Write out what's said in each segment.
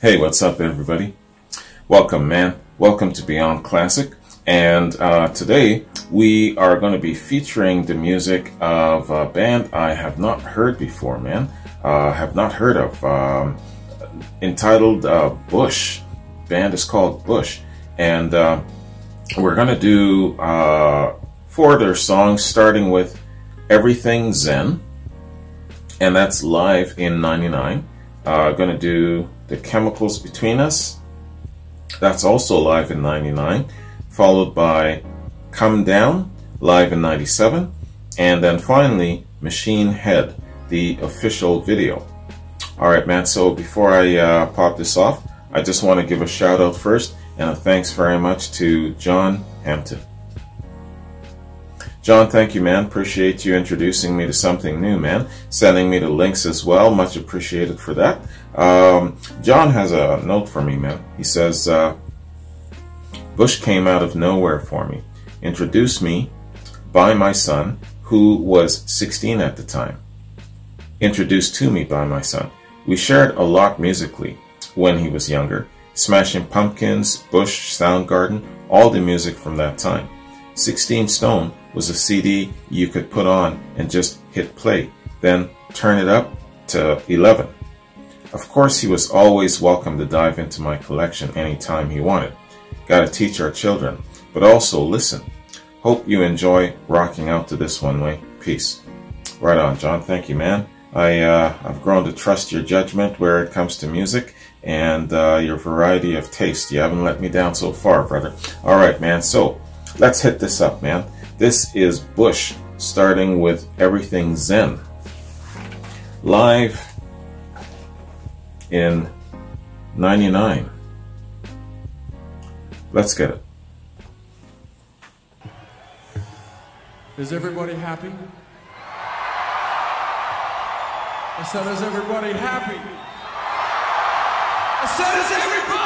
Hey, what's up, everybody? Welcome, man. Welcome to Beyond Classic. And uh, today we are going to be featuring the music of a band I have not heard before, man. Uh, have not heard of. Um, entitled uh, Bush. Band is called Bush. And uh, we're going to do uh, four of their songs, starting with Everything Zen. And that's live in 99. Uh, going to do the Chemicals Between Us. That's also live in 99, followed by Come Down, live in 97, and then finally Machine Head, the official video. Alright man, so before I uh, pop this off, I just want to give a shout out first and a thanks very much to John Hampton. John, thank you, man. Appreciate you introducing me to something new, man. Sending me the links as well. Much appreciated for that. Um, John has a note for me, man. He says, uh, Bush came out of nowhere for me. Introduced me by my son, who was 16 at the time. Introduced to me by my son. We shared a lot musically when he was younger. Smashing Pumpkins, Bush, Soundgarden, all the music from that time. 16 Stone was a CD you could put on and just hit play, then turn it up to 11. Of course, he was always welcome to dive into my collection anytime he wanted. Gotta teach our children, but also listen. Hope you enjoy rocking out to this one way. Peace. Right on, John. Thank you, man. I, uh, I've grown to trust your judgment where it comes to music and uh, your variety of taste. You haven't let me down so far, brother. All right, man. So let's hit this up, man. This is Bush, starting with Everything Zen. Live in 99. Let's get it. Is everybody happy? I said, is everybody happy? I said, is everybody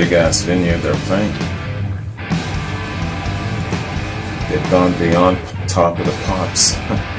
big ass venue they're playing. They've gone beyond top of the pops.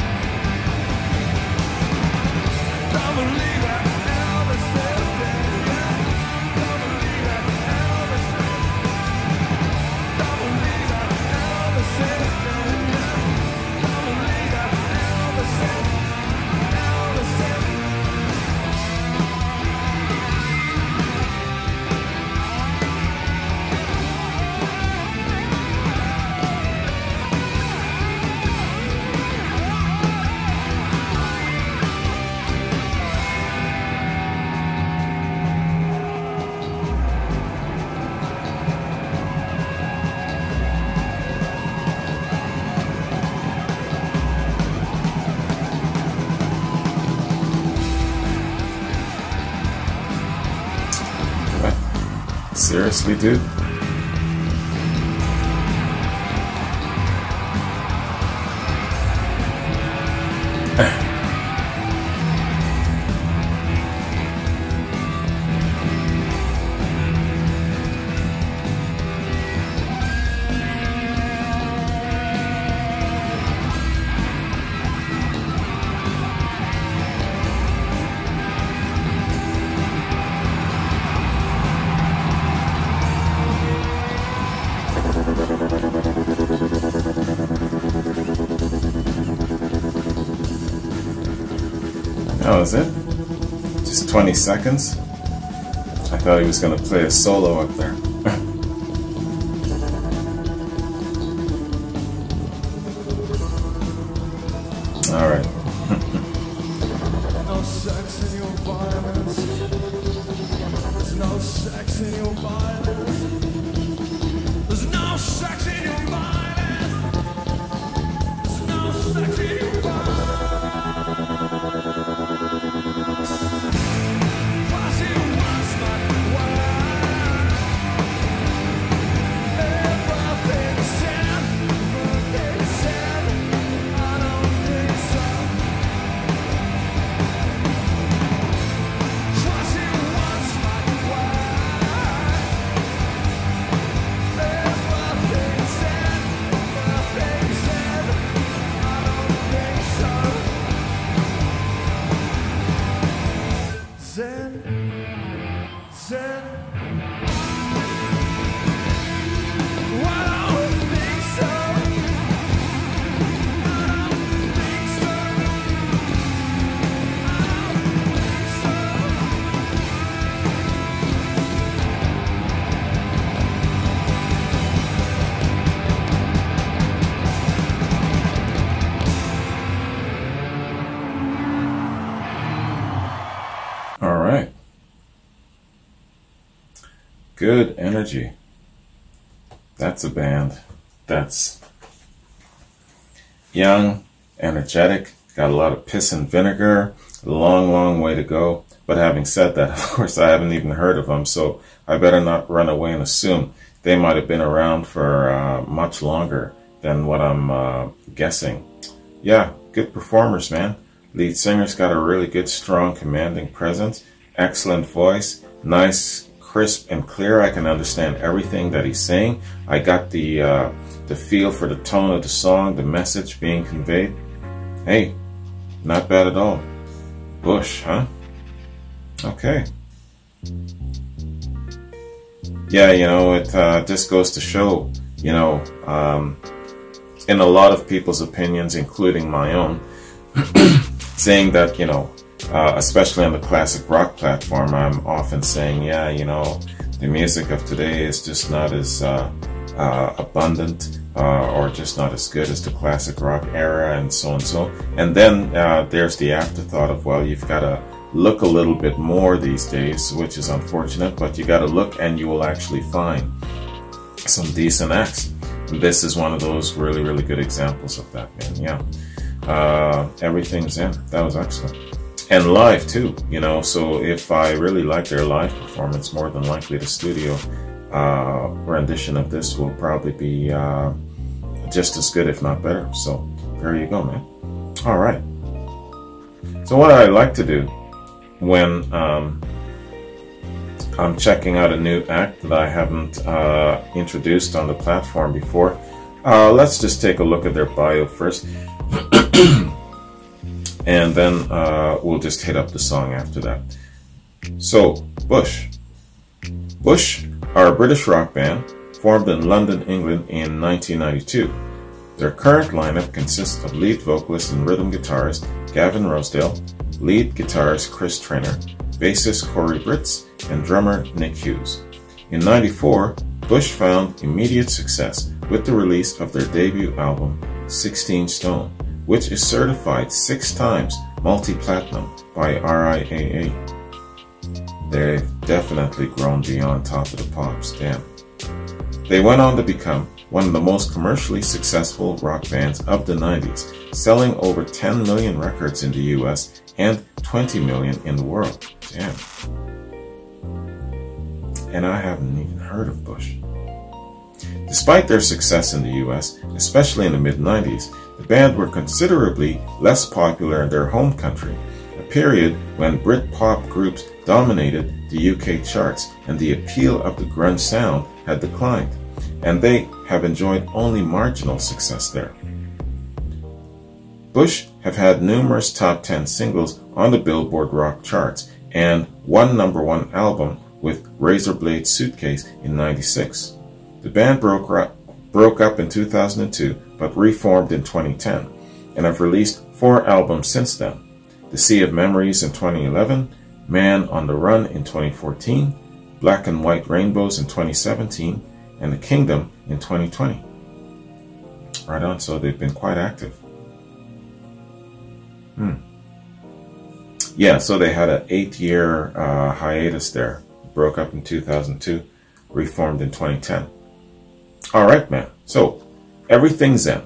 Seriously, dude? 20 seconds? I thought he was going to play a solo up there. Good energy. That's a band. That's young, energetic, got a lot of piss and vinegar, long, long way to go. But having said that, of course, I haven't even heard of them, so I better not run away and assume they might have been around for uh, much longer than what I'm uh, guessing. Yeah, good performers, man. Lead singer's got a really good, strong, commanding presence, excellent voice, nice, crisp and clear. I can understand everything that he's saying. I got the uh, the feel for the tone of the song, the message being conveyed. Hey, not bad at all. Bush, huh? Okay. Yeah, you know, it uh, just goes to show, you know, um, in a lot of people's opinions, including my own, saying that, you know, uh, especially on the classic rock platform, I'm often saying, yeah, you know, the music of today is just not as uh, uh, abundant uh, or just not as good as the classic rock era and so and so. And then uh, there's the afterthought of, well, you've got to look a little bit more these days, which is unfortunate, but you got to look and you will actually find some decent acts. This is one of those really, really good examples of that, man. Yeah. Uh, Everything Zen. That was excellent. And live too, you know. So if I really like their live performance, more than likely the studio uh, rendition of this will probably be uh, just as good, if not better. So there you go, man. All right. So what I like to do when um, I'm checking out a new act that I haven't uh, introduced on the platform before. Uh, let's just take a look at their bio first. and then uh, we'll just hit up the song after that. So, Bush. Bush are a British rock band formed in London, England in 1992. Their current lineup consists of lead vocalist and rhythm guitarist Gavin Rossdale, lead guitarist Chris Traynor, bassist Corey Britz, and drummer Nick Hughes. In 94, Bush found immediate success with the release of their debut album, 16 Stone, which is certified six times multi-platinum by RIAA. They've definitely grown beyond top of the pops, damn. They went on to become one of the most commercially successful rock bands of the 90s, selling over 10 million records in the US and 20 million in the world. Damn. And I haven't even heard of Bush. Despite their success in the US, especially in the mid 90s, the band were considerably less popular in their home country, a period when Britpop groups dominated the UK charts and the appeal of the grunge sound had declined, and they have enjoyed only marginal success there. Bush have had numerous top 10 singles on the Billboard rock charts and one number one album with Razorblade Suitcase in 96. The band broke broke up in 2002 but reformed in 2010 and have released four albums since then. The Sea of Memories in 2011, Man on the Run in 2014, Black and White Rainbows in 2017, and The Kingdom in 2020. Right on, so they've been quite active. Hmm. Yeah, so they had an eight-year uh, hiatus there. Broke up in 2002, reformed in 2010. All right, man. So, Everything Zen.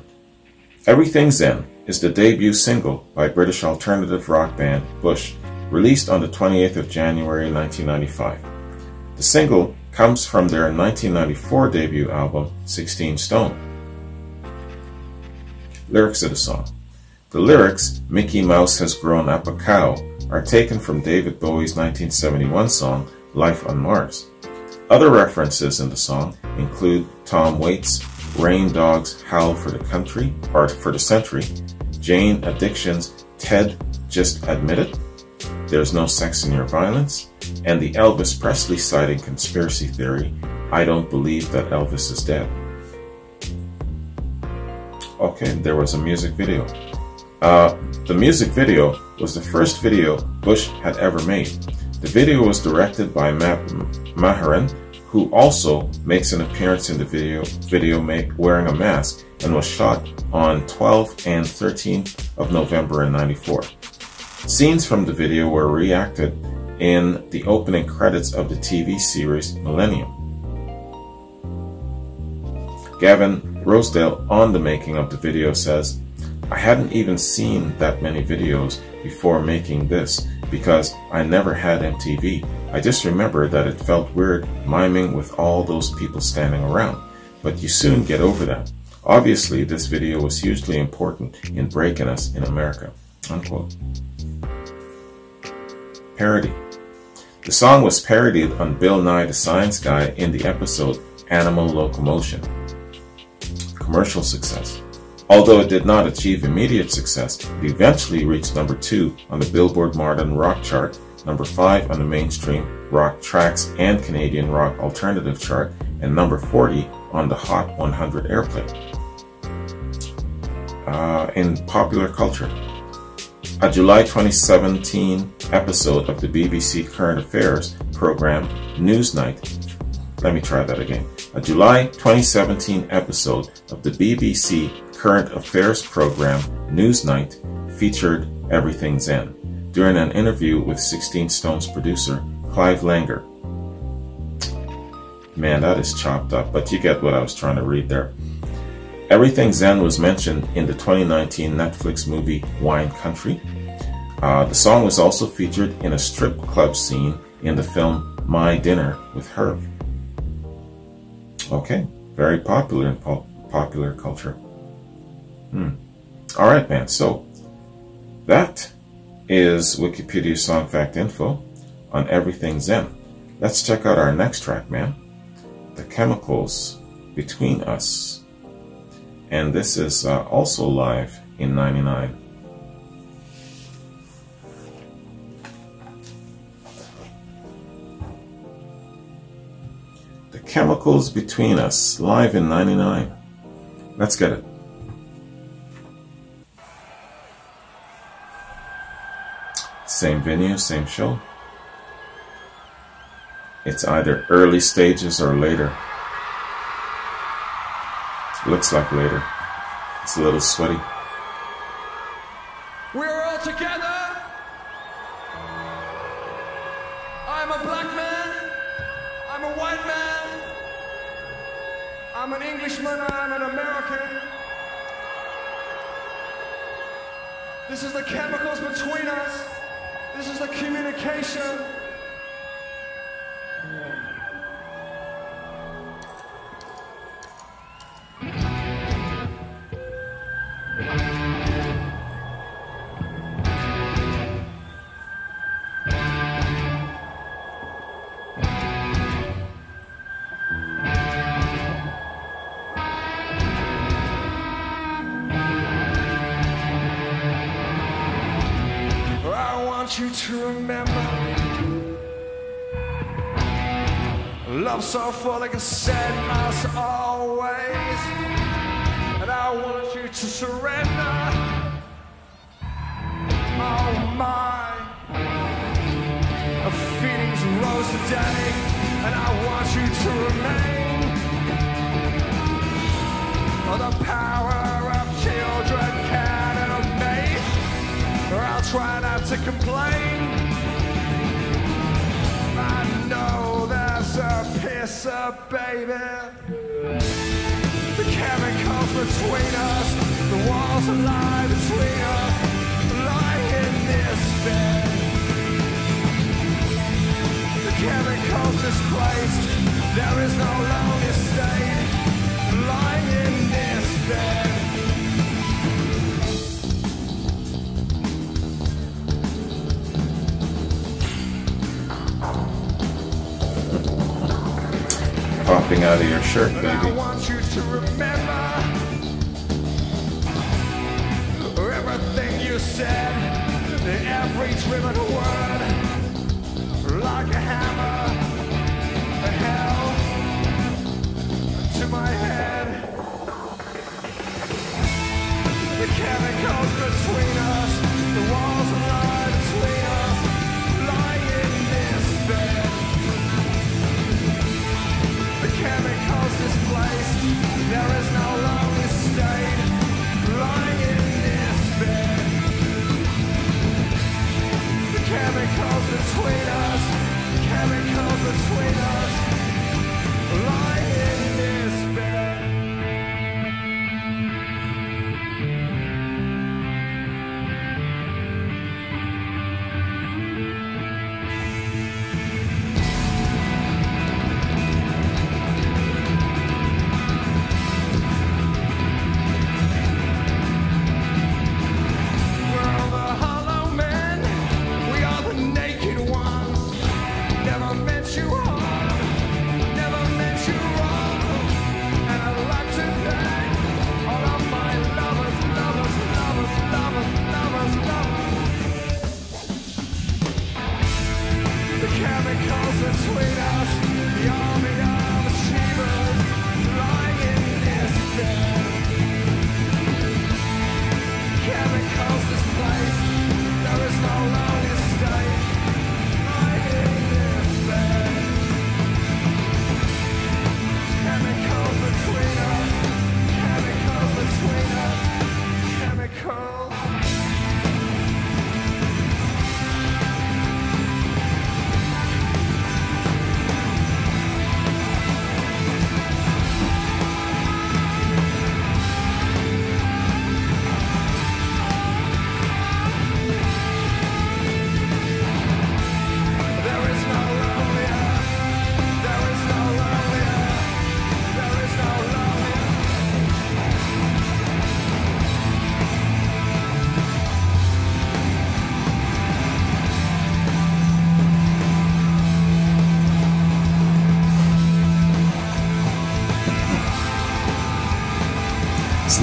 Everything Zen is the debut single by British alternative rock band Bush, released on the 28th of January 1995. The single comes from their 1994 debut album, 16 Stone. Lyrics of the song. The lyrics, Mickey Mouse has grown up a cow, are taken from David Bowie's 1971 song, Life on Mars. Other references in the song include Tom Waits' Rain Dogs Howl for the Country, or for the Century, Jane Addiction's Ted Just Admit It, There's No Sex in Your Violence, and the Elvis Presley sighting conspiracy theory, I Don't Believe That Elvis Is Dead. Okay, there was a music video. Uh, the music video was the first video Bush had ever made. The video was directed by Matt Mahurin, who also makes an appearance in the video, video wearing a mask and was shot on 12 and 13 of November in 94. Scenes from the video were reacted in the opening credits of the TV series Millennium. Gavin Rossdale on the making of the video says, I hadn't even seen that many videos before making this because I never had MTV. I just remember that it felt weird miming with all those people standing around. But you soon get over that. Obviously, this video was hugely important in breaking us in America. Unquote. Parody. The song was parodied on Bill Nye the Science Guy in the episode Animal Locomotion. Commercial success. Although it did not achieve immediate success, it eventually reached number 2 on the Billboard Modern Rock chart, number 5 on the mainstream rock tracks and Canadian rock alternative chart, and number 40 on the Hot 100 airplay. Uh, in popular culture, a July 2017 episode of the BBC Current Affairs program Newsnight. Let me try that again. A July 2017 episode of the BBC current affairs program Newsnight featured Everything's Zen during an interview with 16 Stones producer Clive Langer. Man, that is chopped up, but you get what I was trying to read there. Everything Zen was mentioned in the 2019 Netflix movie Wine Country. Uh, the song was also featured in a strip club scene in the film My Dinner with Herb. Okay, very popular in po popular culture. Hmm. All right, man. So that is Wikipedia Song Fact Info on everything Zen. Let's check out our next track, man. The Chemicals Between Us. And this is uh, also live in 99. The Chemicals Between Us, live in 99. Let's get it. Same venue, same show. It's either early stages or later. Looks like later. It's a little sweaty. Want you to remember. Love so full like I said us always. And I want you to surrender. Oh my. Feelings rose today And I want you to remain. The power try not to complain. I know there's a of baby. The chemicals between us, the walls that lie between us, lie in this bed. The chemicals displaced, there is no lonely state, lying in this bed. Popping out of your shirt, baby. want you to remember everything chemicals between us, chemicals between us, lying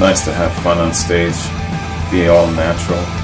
nice to have fun on stage, be all natural.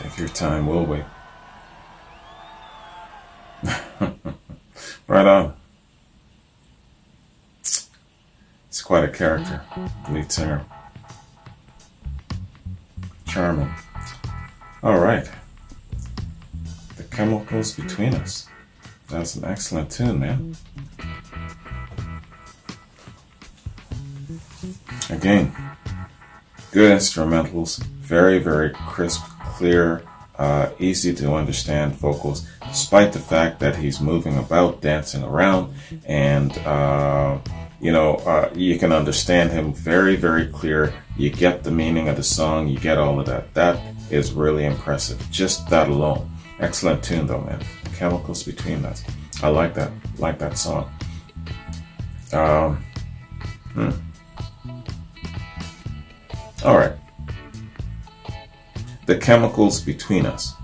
Take your time, will we? right on. It's quite a character, lead singer. Charming. All right. The chemicals between us. That's an excellent tune, man. Again, good instrumentals, very, very crisp, clear, uh, easy to understand vocals, despite the fact that he's moving about, dancing around, and uh, you know, uh, you can understand him very, very clear. You get the meaning of the song, you get all of that. That is really impressive. Just that alone. Excellent tune, though, man. Chemicals between us. I like that. Like that song. Um, hmm. All right. The Chemicals Between Us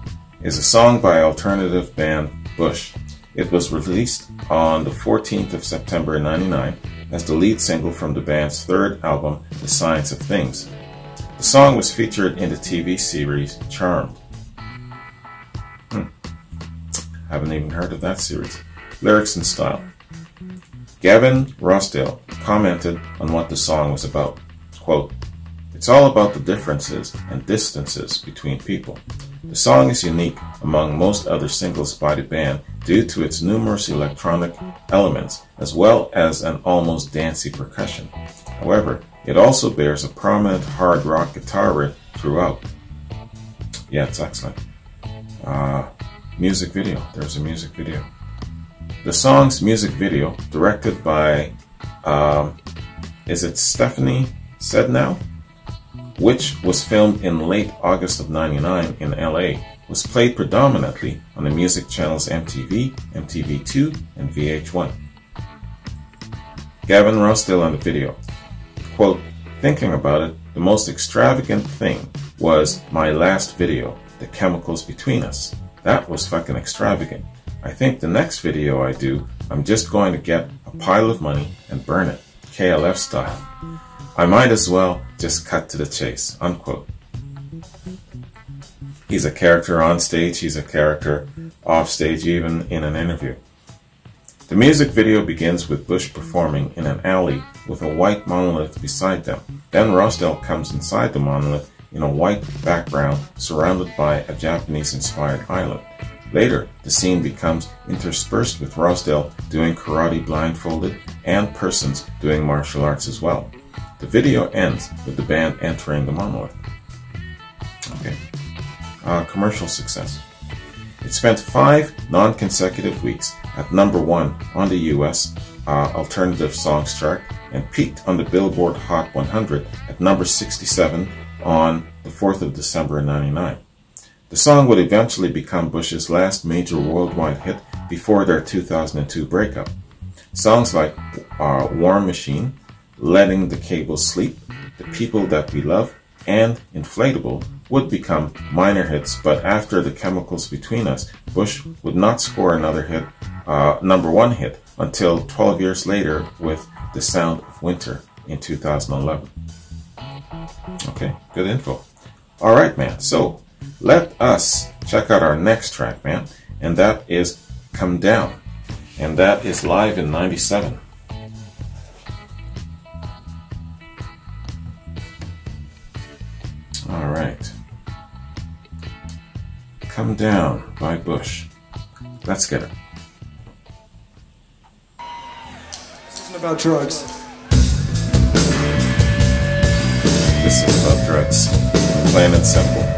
is a song by alternative band Bush. It was released on the 14th of September 99 as the lead single from the band's third album, The Science of Things. The song was featured in the TV series Charmed. Hmm. Haven't even heard of that series. Lyrics and style. Gavin Rossdale commented on what the song was about. Quote, It's all about the differences and distances between people. The song is unique among most other singles by the band due to its numerous electronic elements as well as an almost dancey percussion. However, it also bears a prominent hard rock guitar riff throughout. Yeah, it's excellent. Uh, music video. There's a music video. The song's music video, directed by, um, is it Stephanie Sednow? Which was filmed in late August of 99 in LA, was played predominantly on the music channels MTV, MTV2, and VH1. Gavin Rossdale on the video. Quote, thinking about it, the most extravagant thing was my last video, The Chemicals Between Us. That was fucking extravagant. I think the next video I do, I'm just going to get a pile of money and burn it, KLF style. I might as well just cut to the chase. Unquote. He's a character on stage, he's a character off stage, even in an interview. The music video begins with Bush performing in an alley with a white monolith beside them. Then Rossdale comes inside the monolith in a white background surrounded by a Japanese inspired island. Later, the scene becomes interspersed with Rossdale doing karate blindfolded and persons doing martial arts as well. The video ends with the band entering the monolith. Okay. Uh, commercial success. It spent five non consecutive weeks at number one on the US uh, Alternative Songs chart and peaked on the Billboard Hot 100 at number 67 on the 4th of December 99. The song would eventually become Bush's last major worldwide hit before their 2002 breakup. Songs like uh, War Machine, Letting the Cable Sleep, The People That We Love, and Inflatable would become minor hits, but after the chemicals between us, Bush would not score another hit, uh, number one hit, until 12 years later with The Sound of Winter in 2011. Okay, good info. All right, man. So let us check out our next track, man, and that is Come Down, and that is live in 97. All right. Come Down by Bush. Let's get it. This isn't about drugs. This is about drugs, plain and simple.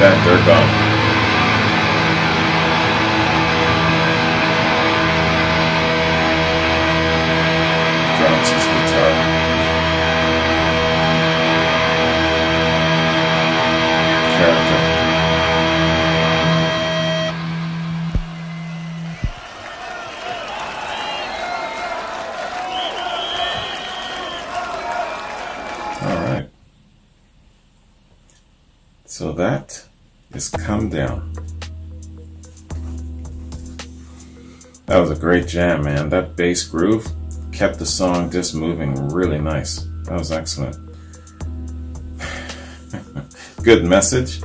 That, they're gone. Great jam, man. That bass groove kept the song just moving really nice. That was excellent. Good message.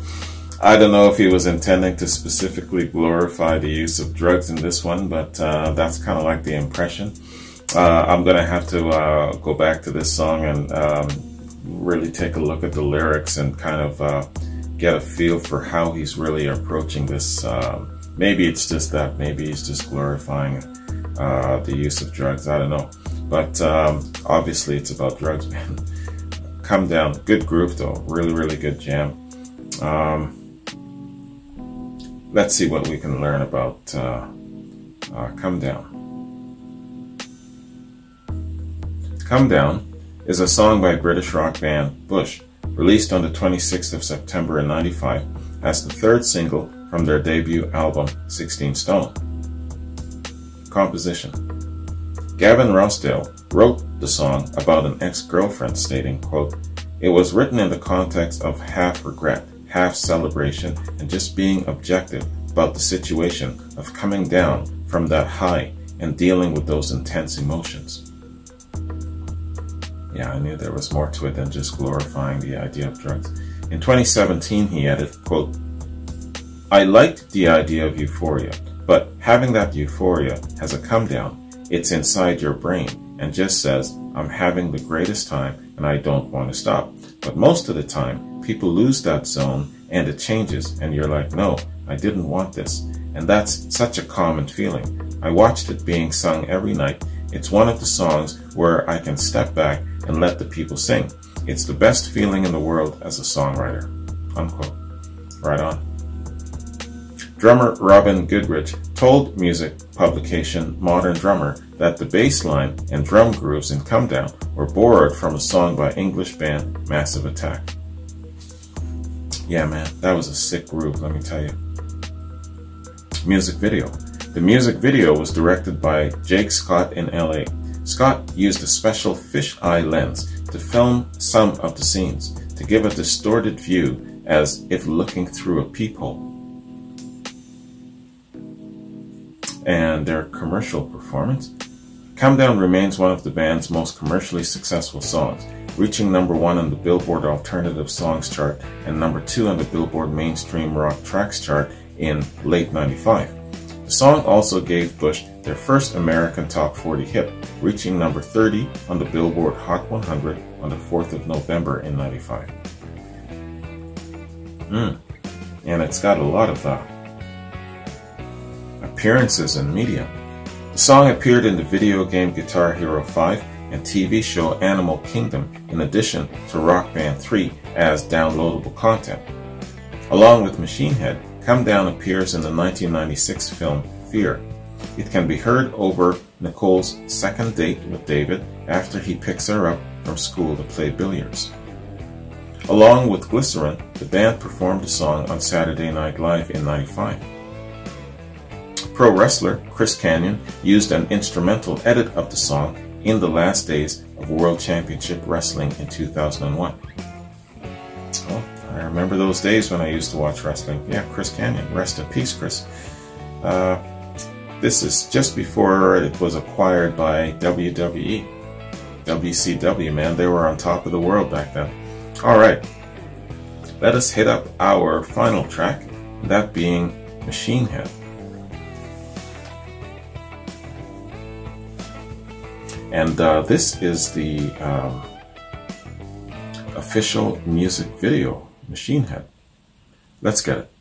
I don't know if he was intending to specifically glorify the use of drugs in this one, but uh, that's kind of like the impression. Uh, I'm going to have to uh, go back to this song and um, really take a look at the lyrics and kind of uh, get a feel for how he's really approaching this. Um, maybe it's just that. Maybe he's just glorifying uh, the use of drugs. I don't know. But um, obviously, it's about drugs, man. Come down. Good groove, though. Really, really good jam. Um, let's see what we can learn about uh, uh, Comedown. Come Down is a song by British rock band Bush, released on the 26th of September in 95 as the third single from their debut album 16 Stone. Composition Gavin Rossdale wrote the song about an ex-girlfriend stating, quote, It was written in the context of half regret, half celebration, and just being objective about the situation of coming down from that high and dealing with those intense emotions. Yeah, I knew there was more to it than just glorifying the idea of drugs. In 2017, he added, quote, I liked the idea of euphoria, but having that euphoria has a come down. It's inside your brain and just says, I'm having the greatest time and I don't want to stop. But most of the time, people lose that zone and it changes and you're like, no, I didn't want this. And that's such a common feeling. I watched it being sung every night. It's one of the songs where I can step back and let the people sing. It's the best feeling in the world as a songwriter. Unquote. Right on. Drummer Robin Goodridge told music publication Modern Drummer that the bass line and drum grooves in Comedown were borrowed from a song by English band Massive Attack. Yeah, man, that was a sick groove, let me tell you. Music video. The music video was directed by Jake Scott in LA. Scott used a special fisheye lens to film some of the scenes to give a distorted view as if looking through a peephole. And their commercial performance. Comedown remains one of the band's most commercially successful songs, reaching number one on the Billboard Alternative Songs chart and number two on the Billboard Mainstream Rock Tracks chart in late 95. The song also gave Bush their first American Top 40 hit, reaching number 30 on the Billboard Hot 100 on the 4th of November in 95. Mm. And it's got a lot of uh, appearances in media. The song appeared in the video game Guitar Hero 5 and TV show Animal Kingdom, in addition to Rock Band 3 as downloadable content. Along with Machine Head, Comedown appears in the 1996 film Fear. It can be heard over Nicole's second date with David after he picks her up from school to play billiards. Along with Glycerine, the band performed the song on Saturday Night Live in 95. Pro wrestler Chris Kanyon used an instrumental edit of the song in the last days of World Championship Wrestling in 2001. Oh, I remember those days when I used to watch wrestling. Yeah, Chris Kanyon. Rest in peace, Chris. Uh, this is just before it was acquired by WWE. WCW, man. They were on top of the world back then. Alright. Let us hit up our final track, that being Machine Head. And uh, this is the um, official music video, Machine Head. Let's get it.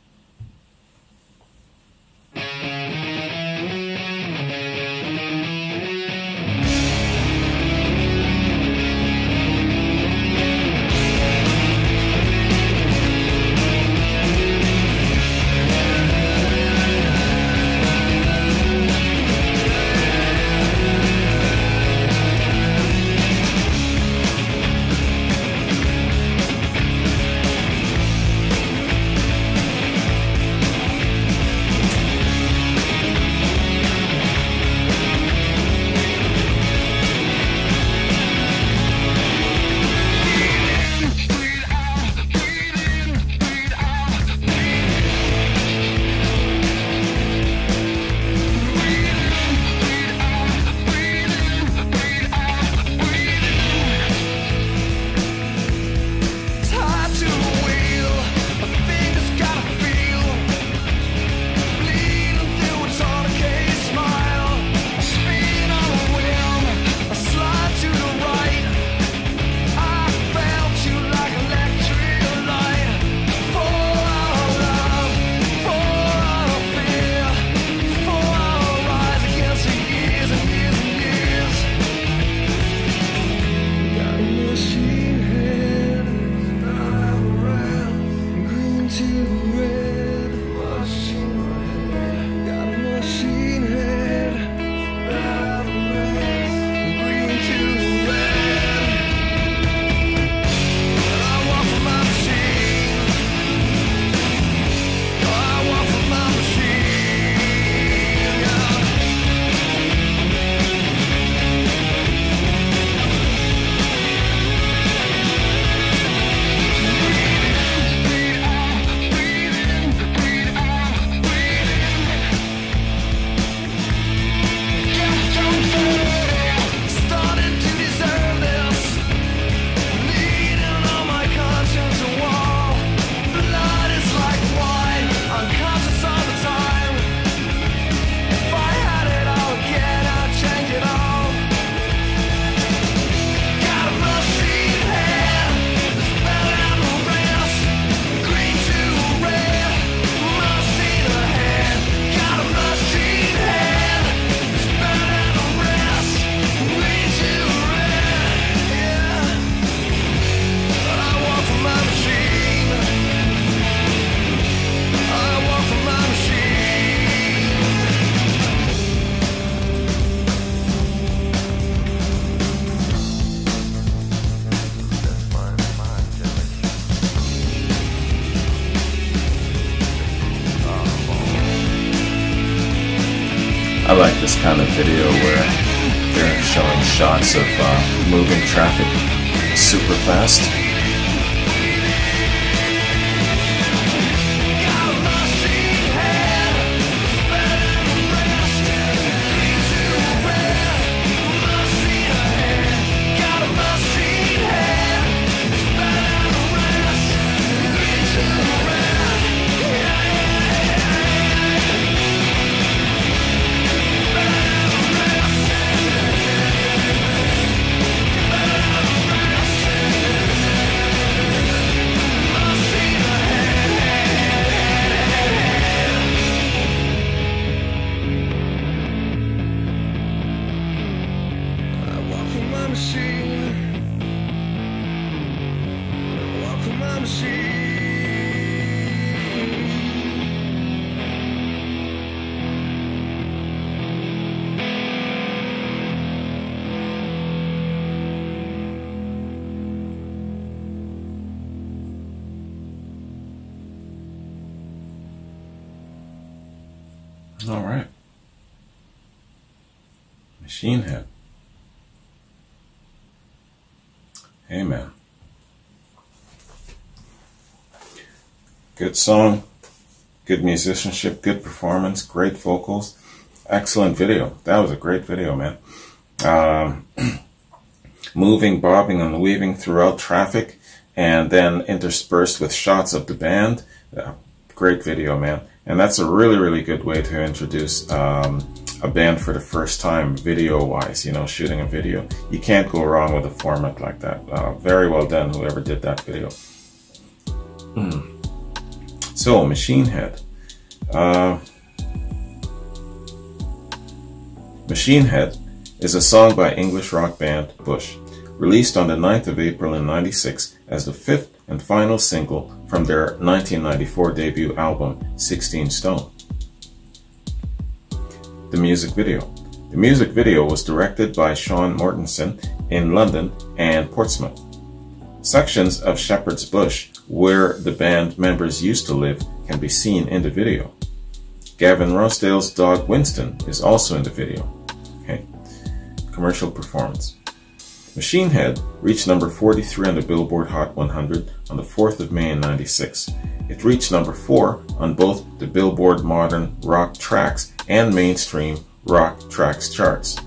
Of uh, moving traffic super fast. All right. Machine Head. Hey, man. Good song, good musicianship, good performance, great vocals, excellent video. That was a great video, man. Um, moving, bobbing, and weaving throughout traffic, and then interspersed with shots of the band. Uh, great video, man. And that's a really, really good way to introduce um, a band for the first time, video-wise. You know, shooting a video. You can't go wrong with a format like that. Uh, very well done, whoever did that video. Mm. So, Machine Head. Uh, Machine Head is a song by English rock band Bush, released on the 9th of April in 96 as the fifth and final single from their 1994 debut album 16 Stone. The music video. The music video was directed by Sean Mortensen in London and Portsmouth. Sections of Shepherd's Bush, where the band members used to live, can be seen in the video. Gavin Rossdale's dog Winston is also in the video. Okay. Commercial performance. Machine Head reached number 43 on the Billboard Hot 100 on the 4th of May in 96. It reached number 4 on both the Billboard Modern Rock Tracks and Mainstream Rock Tracks charts.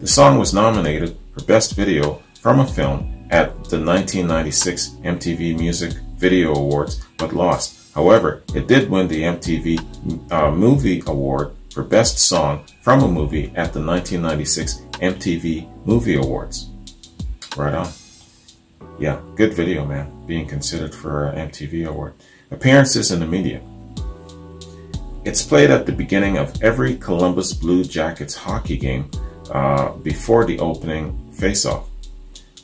The song was nominated for Best Video from a Film at the 1996 MTV Music Video Awards but lost. However, it did win the MTV uh, Movie Award for Best Song from a Movie at the 1996 MTV Movie Awards. Right on. Yeah, good video, man. Being considered for an MTV award. Appearances in the media. It's played at the beginning of every Columbus Blue Jackets hockey game uh, before the opening face-off.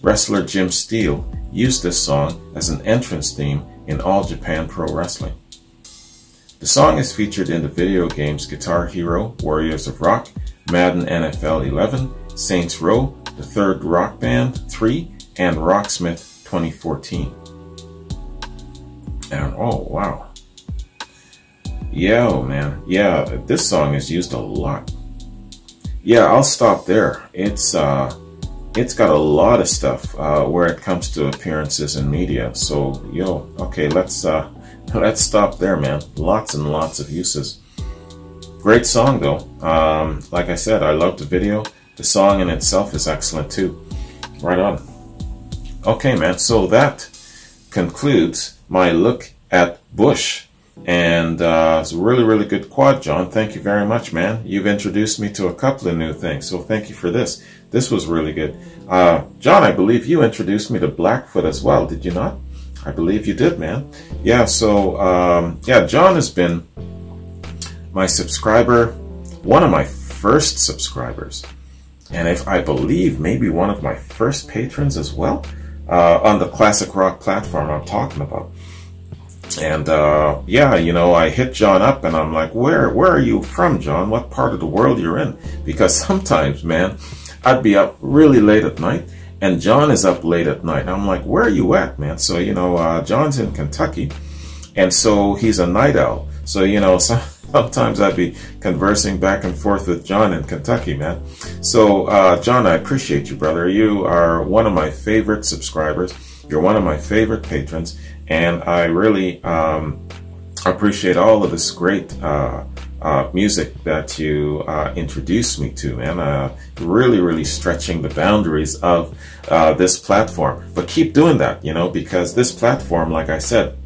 Wrestler Jim Steele used this song as an entrance theme in All Japan Pro Wrestling. The song is featured in the video games Guitar Hero, Warriors of Rock, Madden NFL 11, Saints Row, The Third Rock Band 3, and Rocksmith 2014. And oh wow. Yo, man. Yeah, this song is used a lot. Yeah, I'll stop there. It's uh it's got a lot of stuff uh, where it comes to appearances in media. So, yo, okay, let's uh let's stop there, man. Lots and lots of uses. Great song though. Um, like I said, I love the video. The song in itself is excellent too. Right on. Okay, man. So that concludes my look at Bush. And uh, it's a really, really good quad, John. Thank you very much, man. You've introduced me to a couple of new things, so thank you for this. This was really good. Uh, John, I believe you introduced me to Blackfoot as well, did you not? I believe you did, man. Yeah, so, um, yeah, John has been my subscriber, one of my first subscribers. And if I believe maybe one of my first patrons as well uh, on the classic rock platform I'm talking about. And uh, yeah, you know, I hit John up and I'm like, where where are you from, John? What part of the world you're in? Because sometimes, man, I'd be up really late at night and John is up late at night. I'm like, where are you at, man? So, you know, uh, John's in Kentucky and so he's a night owl. So, you know, so, sometimes I'd be conversing back and forth with John in Kentucky, man. So, uh, John, I appreciate you, brother. You are one of my favorite subscribers. You're one of my favorite patrons and I really um, appreciate all of this great uh, uh, music that you uh, introduced me to, man. Uh, really, really stretching the boundaries of uh, this platform. But keep doing that, you know, because this platform, like I said,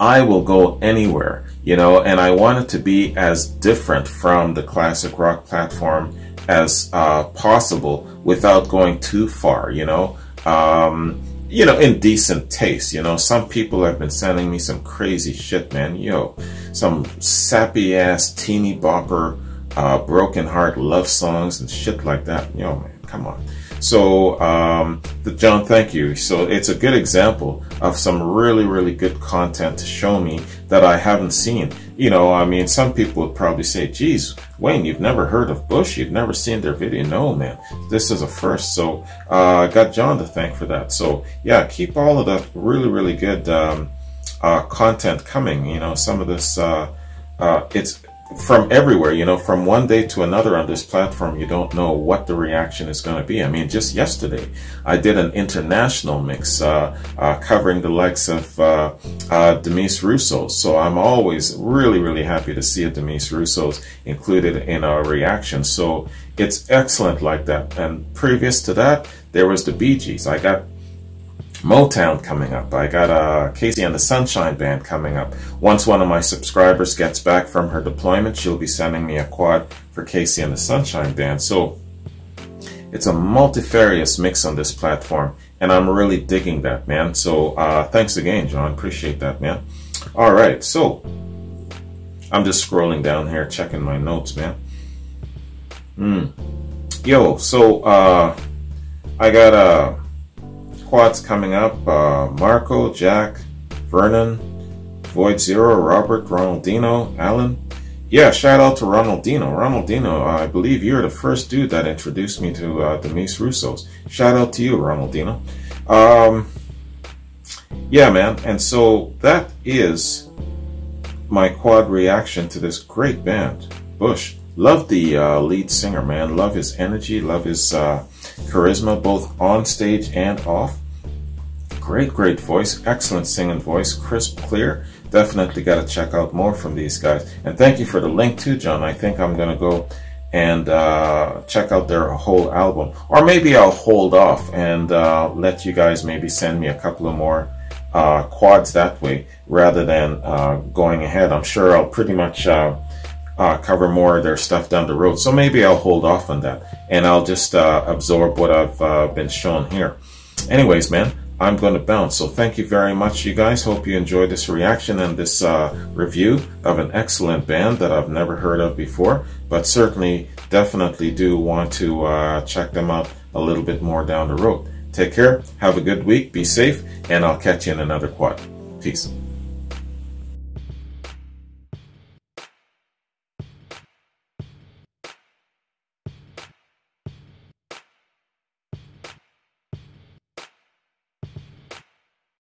I will go anywhere, you know, and I want it to be as different from the classic rock platform as uh, possible without going too far, you know. Um, you know, in decent taste. You know, some people have been sending me some crazy shit, man. Yo, some sappy ass teeny bopper, uh, broken heart love songs and shit like that. Yo, man, come on. So, um, the, John, thank you. So it's a good example of some really, really good content to show me that I haven't seen. You know, I mean, some people would probably say, geez, Wayne, you've never heard of Bush. You've never seen their video. No, man, this is a first. So, uh, I got John to thank for that. So, yeah, keep all of that really, really good, um, uh, content coming. You know, some of this, uh, uh, it's, from everywhere, you know, from one day to another on this platform, you don't know what the reaction is going to be. I mean, just yesterday, I did an international mix uh, uh, covering the likes of uh, uh Demis Roussos. So I'm always really, really happy to see a Demis Roussos included in our reaction. So it's excellent like that. And previous to that, there was the Bee Gees. I got Motown coming up. I got uh, KC and the Sunshine Band coming up. Once one of my subscribers gets back from her deployment, she'll be sending me a quad for KC and the Sunshine Band. So it's a multifarious mix on this platform, and I'm really digging that, man. So uh, thanks again, John. Appreciate that, man. All right, so I'm just scrolling down here, checking my notes, man. Hmm. Yo, so uh, I got a. Uh, quads coming up. Uh, Marco, Jack, Vernon, Void Zero, Robert, Ronaldino, Alan. Yeah, shout out to Ronaldino. Ronaldino, uh, I believe you're the first dude that introduced me to uh, Demis Roussos. Shout out to you, Ronaldino. Um, yeah, man. And so that is my quad reaction to this great band, Bush. Love the uh, lead singer, man. Love his energy. Love his uh, charisma, both on stage and off. Great, great voice. Excellent singing voice. Crisp, clear. Definitely got to check out more from these guys. And thank you for the link too, John. I think I'm going to go and uh, check out their whole album. Or maybe I'll hold off and uh, let you guys maybe send me a couple of more uh, quads that way rather than uh, going ahead. I'm sure I'll pretty much uh, uh, cover more of their stuff down the road. So maybe I'll hold off on that and I'll just absorb what I've been shown here. Anyways, man, I'm going to bounce. So thank you very much, you guys. Hope you enjoyed this reaction and this uh, review of an excellent band that I've never heard of before, but certainly, definitely do want to uh, check them out a little bit more down the road. Take care, have a good week, be safe, and I'll catch you in another quad. Peace.